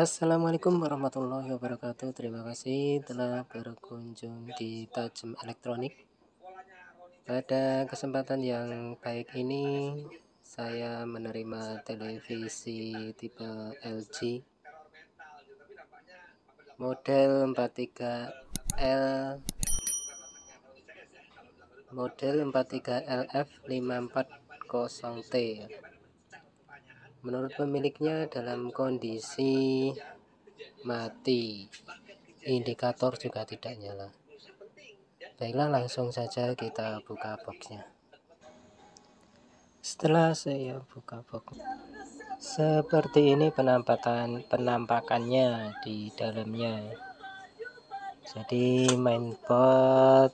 Assalamualaikum warahmatullahi wabarakatuh. Terima kasih telah berkunjung di Tajem Elektronik. Pada kesempatan yang baik ini Saya menerima televisi tipe LG Model 43L Model 43LF540T Menurut pemiliknya dalam kondisi mati, indikator juga tidak nyala. Baiklah langsung saja kita buka boxnya. Setelah saya buka box, seperti ini penampakan penampakannya di dalamnya. Jadi mainboard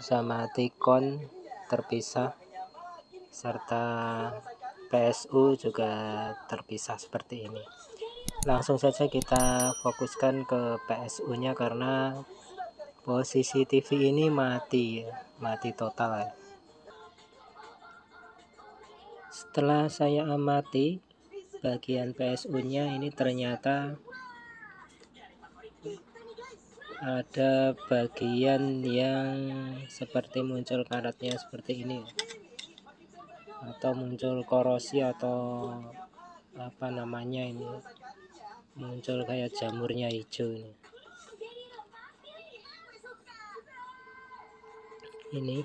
sama tikon terpisah serta PSU juga terpisah seperti ini langsung saja kita fokuskan ke PSU nya karena posisi TV ini mati mati total ya. setelah saya amati bagian PSU nya ini ternyata ada bagian yang seperti muncul karatnya seperti ini atau muncul korosi atau apa namanya ini muncul kayak jamurnya hijau ini. Ini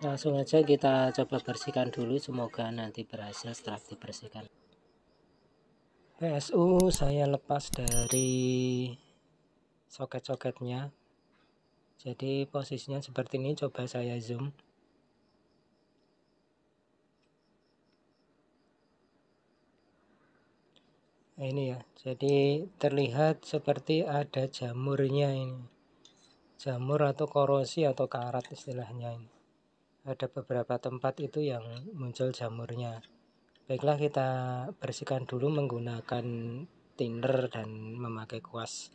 langsung aja kita coba bersihkan dulu semoga nanti berhasil setelah dibersihkan. PSU saya lepas dari soket-soketnya. Jadi posisinya seperti ini coba saya zoom Nah, ini ya. Jadi terlihat seperti ada jamurnya ini. Jamur atau korosi atau karat istilahnya ini. Ada beberapa tempat itu yang muncul jamurnya. Baiklah kita bersihkan dulu menggunakan tinder dan memakai kuas.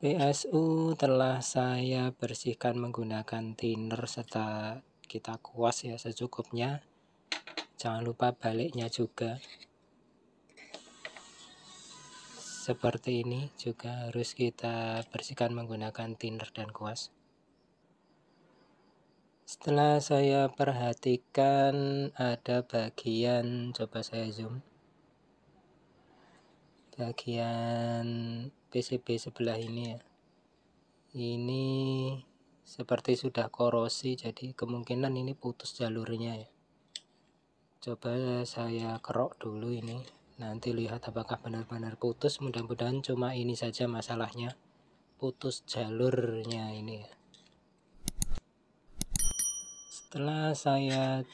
PSU telah saya bersihkan menggunakan thinner serta kita kuas ya secukupnya. Jangan lupa baliknya juga. Seperti ini juga harus kita bersihkan menggunakan thinner dan kuas. Setelah saya perhatikan ada bagian coba saya zoom. Bagian PCB sebelah ini ya. Ini seperti sudah korosi jadi kemungkinan ini putus jalurnya ya. Coba saya kerok dulu ini nanti lihat apakah benar-benar putus. Mudah-mudahan cuma ini saja masalahnya. Putus jalurnya ini ya. Setelah saya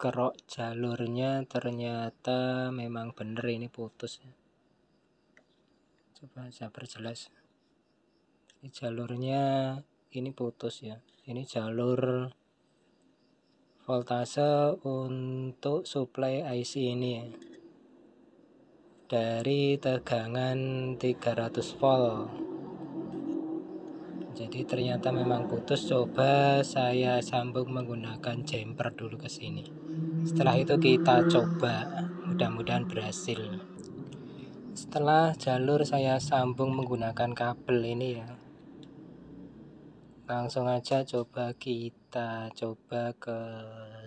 kerok jalurnya ternyata memang benar ini putus ya. Coba saya perjelas. Jalurnya ini putus ya. Ini jalur voltase untuk supply IC ini ya. Dari tegangan 300 volt. Jadi ternyata memang putus. Coba saya sambung menggunakan jumper dulu ke sini. Setelah itu kita coba. Mudah-mudahan berhasil. Setelah jalur saya sambung menggunakan kabel ini ya langsung aja coba kita coba ke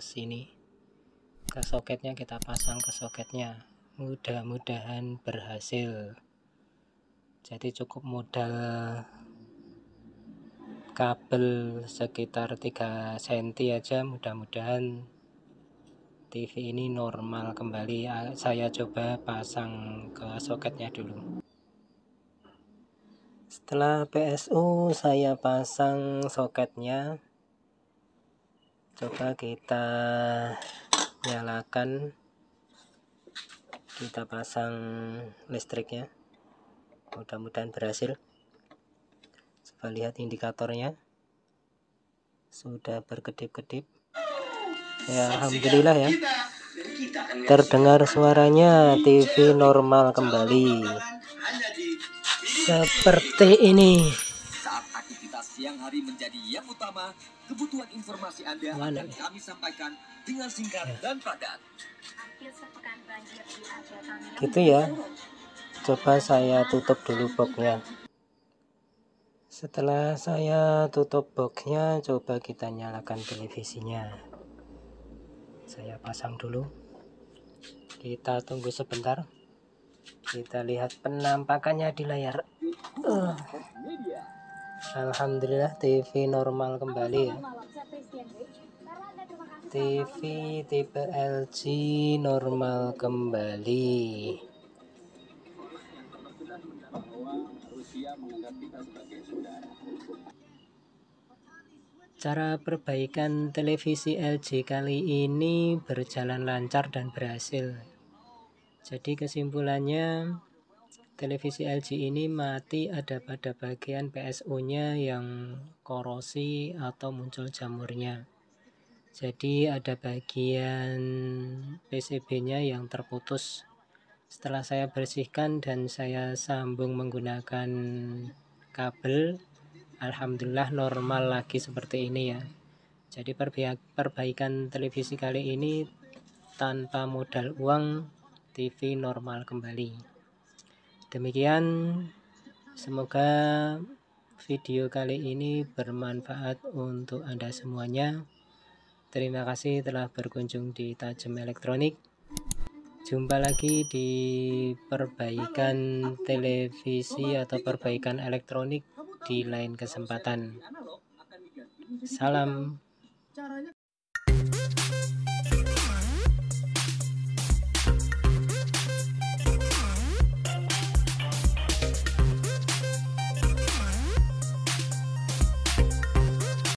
sini. Ke soketnya kita pasang ke soketnya. Mudah-mudahan berhasil. Jadi cukup modal kabel sekitar 3 cm aja. Mudah-mudahan TV ini normal kembali. Saya coba pasang ke soketnya dulu setelah PSU saya pasang soketnya. Coba kita nyalakan. Kita pasang listriknya. Mudah-mudahan berhasil. Coba lihat indikatornya. Sudah berkedip-kedip. Ya Alhamdulillah ya. terdengar suaranya TV normal kembali seperti ini. Saat aktivitas siang hari menjadi yang utama, Kebutuhan informasi Anda Mana akan ya? kami sampaikan dengan singkat Ya. dan padat. Hampir sepekan banjir di Aceh Tamiang Gitu ya. Coba saya tutup dulu boxnya. Setelah saya tutup boxnya, coba kita nyalakan televisinya. Saya pasang dulu. Kita tunggu sebentar. Kita lihat penampakannya di layar. Uh, Alhamdulillah TV normal kembali ya. TV tipe LG normal kembali. Cara perbaikan televisi LG kali ini berjalan lancar dan berhasil. Jadi kesimpulannya televisi LG ini mati ada pada bagian PSU-nya yang korosi atau muncul jamurnya. Jadi ada bagian PCB-nya yang terputus. Setelah saya bersihkan dan saya sambung menggunakan kabel, alhamdulillah normal lagi seperti ini ya. Jadi perbaik- perbaikan televisi kali ini tanpa modal uang, TV normal kembali. Demikian, semoga video kali ini bermanfaat untuk Anda semuanya. Terima kasih telah berkunjung di Tajem Elektronik. Jumpa lagi di perbaikan televisi atau perbaikan elektronik di lain kesempatan. Salam